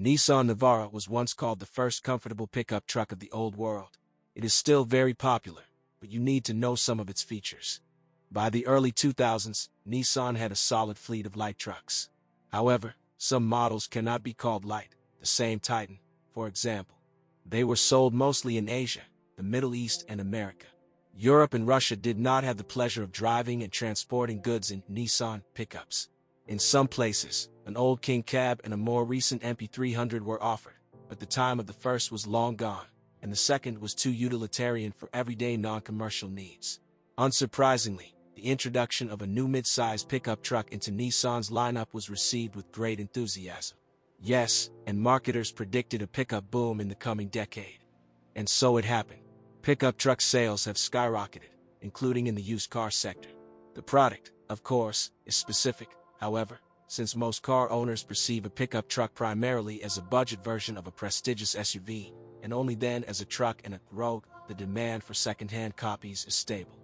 Nissan Navara was once called the first comfortable pickup truck of the old world. It is still very popular, but you need to know some of its features. By the early 2000s, Nissan had a solid fleet of light trucks. However, some models cannot be called light, the same Titan, for example. They were sold mostly in Asia, the Middle East, and America. Europe and Russia did not have the pleasure of driving and transporting goods in Nissan pickups. In some places, an old King Cab and a more recent NP300 were offered, but the time of the first was long gone, and the second was too utilitarian for everyday non-commercial needs. Unsurprisingly, the introduction of a new mid-size pickup truck into Nissan's lineup was received with great enthusiasm. Yes, and marketers predicted a pickup boom in the coming decade. And so it happened. Pickup truck sales have skyrocketed, including in the used car sector. The product, of course, is specific, however, since most car owners perceive a pickup truck primarily as a budget version of a prestigious SUV, and only then as a truck and a rogue, the demand for second-hand copies is stable.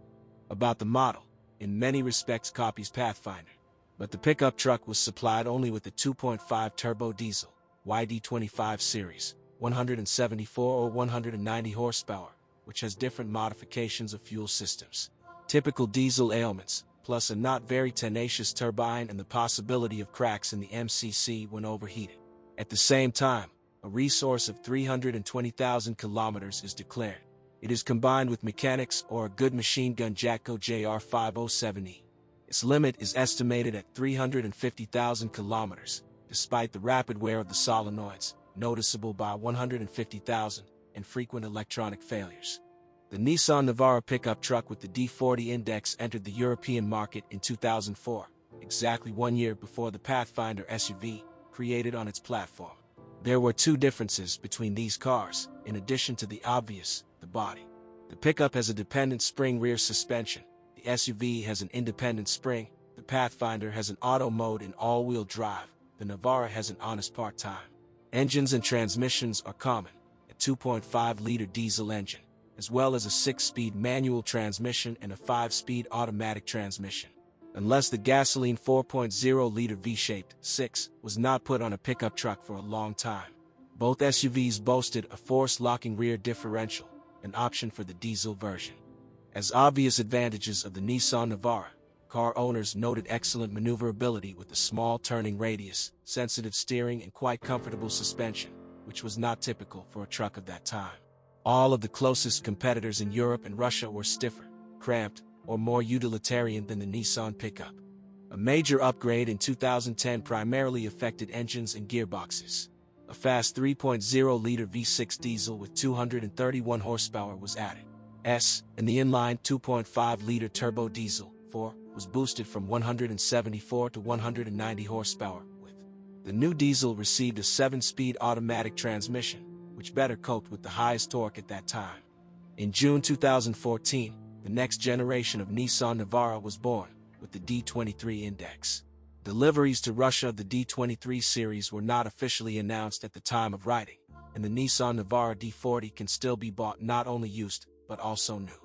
About the model, in many respects copies Pathfinder, but the pickup truck was supplied only with the 2.5 turbo diesel YD25 series, 174 or 190 horsepower, which has different modifications of fuel systems. Typical diesel ailments, plus a not very tenacious turbine and the possibility of cracks in the MCC when overheated. At the same time, a resource of 320,000 kilometers is declared. It is combined with mechanics or a good machine gun Jatco JR-507E. Its limit is estimated at 350,000 kilometers, despite the rapid wear of the solenoids, noticeable by 150,000, and frequent electronic failures. The Nissan Navara pickup truck with the D40 index entered the European market in 2004, exactly one year before the Pathfinder SUV, created on its platform. There were two differences between these cars, in addition to the obvious, the body. The pickup has a dependent spring rear suspension, the SUV has an independent spring, the Pathfinder has an auto mode and all-wheel drive, the Navara has an honest part-time. Engines and transmissions are common, a 2.5-liter diesel engine, as well as a 6-speed manual transmission and a 5-speed automatic transmission. Unless the gasoline 4.0-liter V-shaped 6 was not put on a pickup truck for a long time. Both SUVs boasted a force-locking rear differential, an option for the diesel version. As obvious advantages of the Nissan Navara, car owners noted excellent maneuverability with a small turning radius, sensitive steering and quite comfortable suspension, which was not typical for a truck of that time. All of the closest competitors in Europe and Russia were stiffer, cramped, or more utilitarian than the Nissan pickup. A major upgrade in 2010 primarily affected engines and gearboxes. A fast 3.0-liter V6 diesel with 231 horsepower was added. S, and the inline 2.5-liter turbo diesel, 4, was boosted from 174 to 190 horsepower with. The new diesel received a 7-speed automatic transmission, which better coped with the highest torque at that time. In June 2014, the next generation of Nissan Navara was born, with the D23 index. Deliveries to Russia of the D23 series were not officially announced at the time of writing, and the Nissan Navara D40 can still be bought not only used, but also new.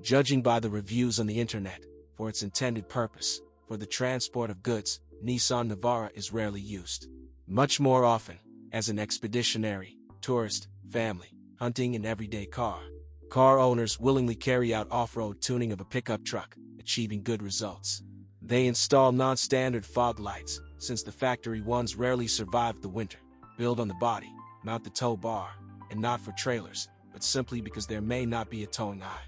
Judging by the reviews on the internet, for its intended purpose, for the transport of goods, Nissan Navara is rarely used. Much more often, as an expeditionary, tourist, family, hunting and everyday car. Car owners willingly carry out off-road tuning of a pickup truck, achieving good results. They install non-standard fog lights, since the factory ones rarely survive the winter, build on the body, mount the tow bar, and not for trailers, but simply because there may not be a towing eye.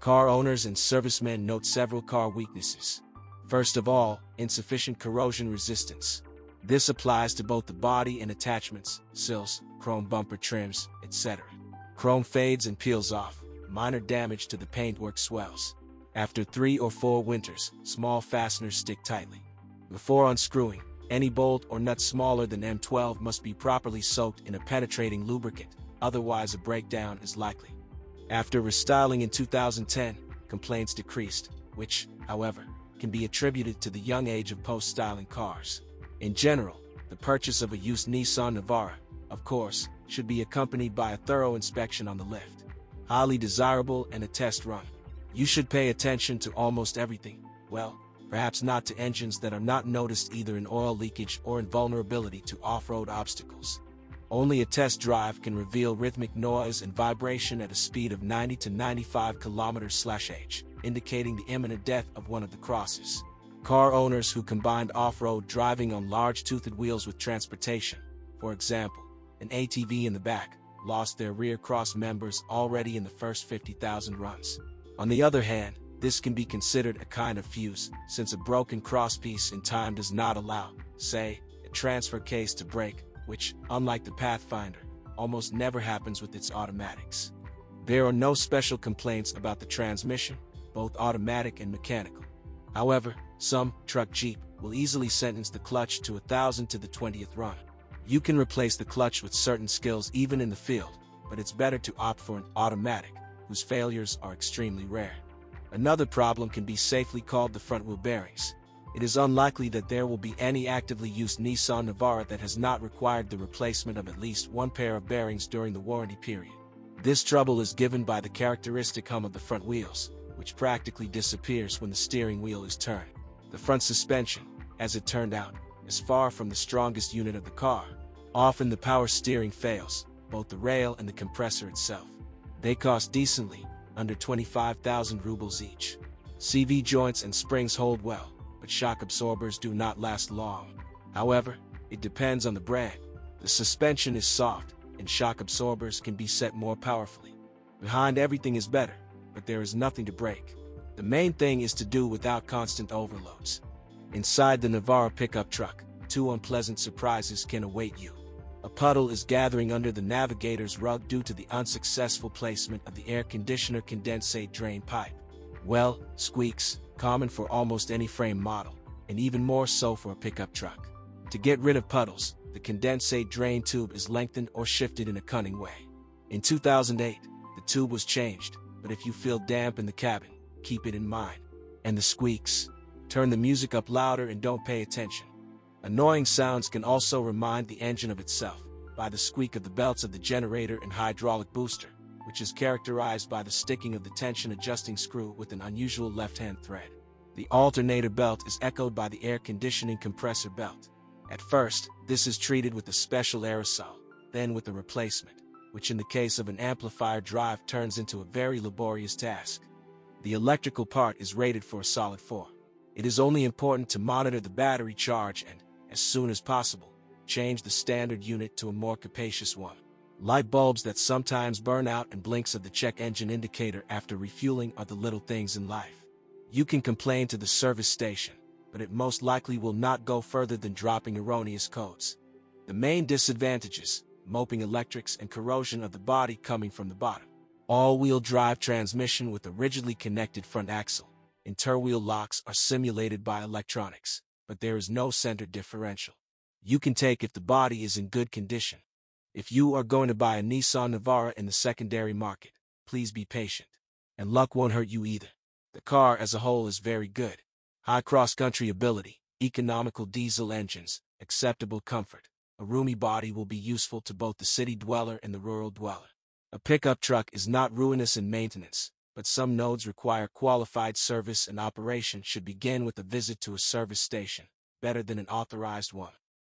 Car owners and servicemen note several car weaknesses. First of all, insufficient corrosion resistance. This applies to both the body and attachments, sills, chrome bumper trims, etc. Chrome fades and peels off, minor damage to the paintwork swells. After three or four winters, small fasteners stick tightly. Before unscrewing, any bolt or nut smaller than M12 must be properly soaked in a penetrating lubricant, otherwise a breakdown is likely. After restyling in 2010, complaints decreased, which, however, can be attributed to the young age of post-styling cars. In general, the purchase of a used Nissan Navara, of course, should be accompanied by a thorough inspection on the lift. Highly desirable and a test run. You should pay attention to almost everything, well, perhaps not to engines that are not noticed either in oil leakage or in vulnerability to off-road obstacles. Only a test drive can reveal rhythmic noise and vibration at a speed of 90 to 95 km/h, indicating the imminent death of one of the crosses. Car owners who combined off-road driving on large-toothed wheels with transportation, for example, an ATV in the back, lost their rear cross members already in the first 50,000 runs. On the other hand, this can be considered a kind of fuse, since a broken crosspiece in time does not allow, say, a transfer case to break, which, unlike the Pathfinder, almost never happens with its automatics. There are no special complaints about the transmission, both automatic and mechanical. However, some, truck Jeep, will easily sentence the clutch to a thousand to the 20th run. You can replace the clutch with certain skills even in the field, but it's better to opt for an automatic, whose failures are extremely rare. Another problem can be safely called the front wheel bearings. It is unlikely that there will be any actively used Nissan Navara that has not required the replacement of at least one pair of bearings during the warranty period. This trouble is given by the characteristic hum of the front wheels, which practically disappears when the steering wheel is turned. The front suspension, as it turned out, is far from the strongest unit of the car. Often the power steering fails, both the rail and the compressor itself. They cost decently, under 25,000 rubles each. CV joints and springs hold well, but shock absorbers do not last long. However, it depends on the brand. The suspension is soft, and shock absorbers can be set more powerfully. Behind everything is better, but there is nothing to break. The main thing is to do without constant overloads. Inside the Navara pickup truck, two unpleasant surprises can await you. A puddle is gathering under the navigator's rug due to the unsuccessful placement of the air conditioner condensate drain pipe. Well, squeaks, common for almost any frame model, and even more so for a pickup truck. To get rid of puddles, the condensate drain tube is lengthened or shifted in a cunning way. In 2008, the tube was changed, but if you feel damp in the cabin, keep it in mind. And the squeaks, Turn the music up louder and don't pay attention. Annoying sounds can also remind the engine of itself by the squeak of the belts of the generator and hydraulic booster, which is characterized by the sticking of the tension adjusting screw with an unusual left-hand thread. The alternator belt is echoed by the air conditioning compressor belt. At first, this is treated with a special aerosol, then with a replacement, which in the case of an amplifier drive turns into a very laborious task. The electrical part is rated for a solid 4. It is only important to monitor the battery charge and, as soon as possible, change the standard unit to a more capacious one. Light bulbs that sometimes burn out and blinks of the check engine indicator after refueling are the little things in life. You can complain to the service station, but it most likely will not go further than dropping erroneous codes. The main disadvantages, moping electrics and corrosion of the body coming from the bottom. All-wheel drive transmission with a rigidly connected front axle interwheel locks are simulated by electronics, but there is no center differential. You can take if the body is in good condition. If you are going to buy a Nissan Navara in the secondary market, please be patient. And luck won't hurt you either. The car as a whole is very good. High cross-country ability, economical diesel engines, acceptable comfort. A roomy body will be useful to both the city dweller and the rural dweller. A pickup truck is not ruinous in maintenance, but some nodes require qualified service and operation should begin with a visit to a service station, better than an authorized one.